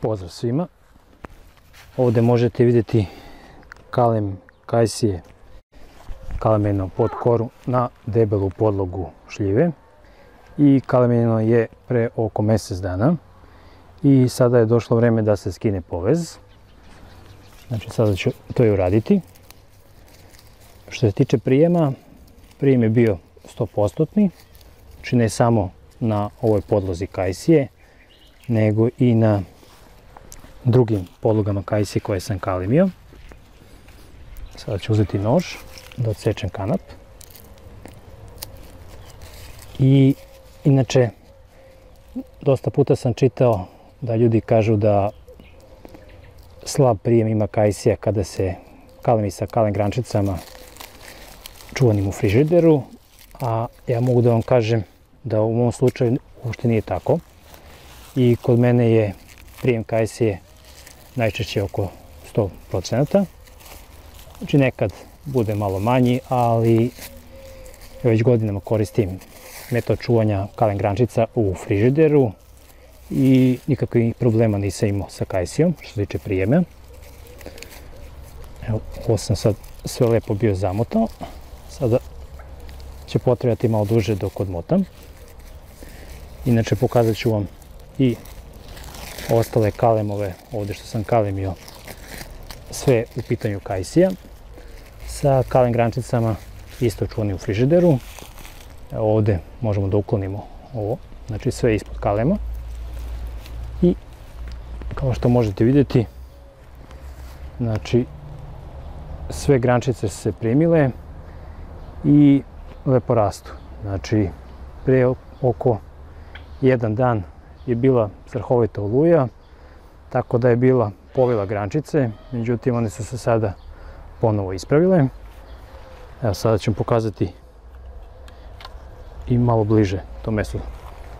Pozdrav svima. Ovde možete vidjeti kalem kajsije kalemeno pod koru na debelu podlogu šljive i kalemeno je pre oko mesec dana i sada je došlo vreme da se skine povez. Znači sada ću to i uraditi. Što se tiče prijema, prijem je bio 100%, znači ne samo na ovoj podlozi kajsije, nego i na drugim podlogama kajsije koje sam kalimio. Sada ću uzeti nož da odsečem kanap. I inače, dosta puta sam čitao da ljudi kažu da slab prijem ima kajsija kada se kalemi sa kalem grančicama čuvanim u frižideru, a ja mogu da vam kažem da u mom slučaju uopšte nije tako. I kod mene je prijem kajsije najčešće oko 100%. Znači nekad bude malo manji, ali već godinama koristim metod čuvanja kalen grančica u frižideru i nikakvih problema nisam imao sa kajsijom što se tiče prijeme. Evo, ovo sam sad sve lepo bio zamotao. Sada će potrebati malo duže dok odmotam. Inače pokazat ću vam i ostale kalemove, ovde što sam kalemio, sve u pitanju kajsija. Sa kalem grančicama isto čuvani u frižideru. Ovde možemo da uklonimo ovo, znači sve ispod kalema. I kao što možete vidjeti, znači sve grančice se primile i lepo rastu. Znači pre oko jedan dan je bila strahovita oluja, tako da je bila povila grančice, međutim one su se sada ponovo ispravile. Evo sada ću pokazati i malo bliže to mesto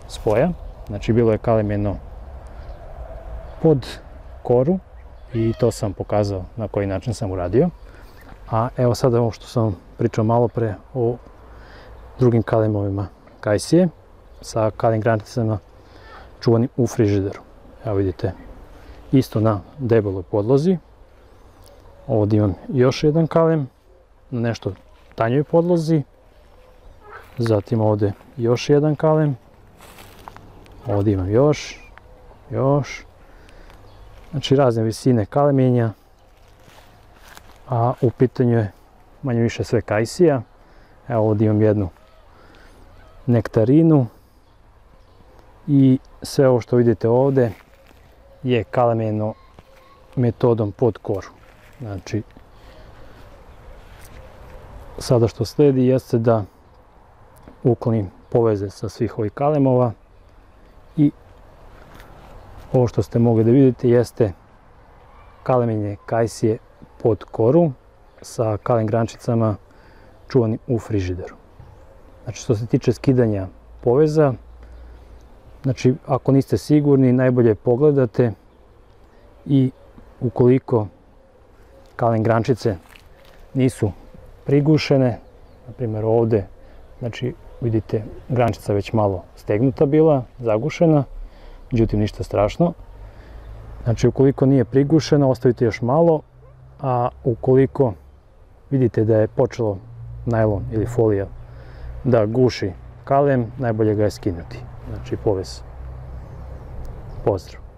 spoja. Znači bilo je kalemeno pod koru i to sam pokazao na koji način sam uradio. A evo sada ovo što sam pričao malo pre o drugim kalemovima kajsije sa kalem grančicama čuvanim u frižideru. Evo vidite, isto na debeloj podlozi. Ovdje imam još jedan kalem na nešto tanjoj podlozi. Zatim ovdje još jedan kalem. Ovdje imam još, još. Znači razne visine kalemenja. A u pitanju je manje više sve kajsija. Evo ovdje imam jednu nektarinu i sve ovo što vidite ovde je kalemeno metodom pod koru. Znači, sada što sledi jeste da uklonim poveze sa svih ovih kalemova i ovo što ste mogli da vidite jeste kalemenje kajsije pod koru sa kalem grančicama čuvanim u frižideru. Znači što se tiče skidanja poveza, Znači, ako niste sigurni, najbolje pogledate i ukoliko kalen grančice nisu prigušene, na primjer ovde, znači vidite grančica već malo stegnuta bila, zagušena, međutim ništa strašno. Znači ukoliko nije prigušena, ostavite još malo, a ukoliko vidite da je počelo najlon ili folija da guši kalem, najbolje ga je skinuti znači povez. Pozdrav!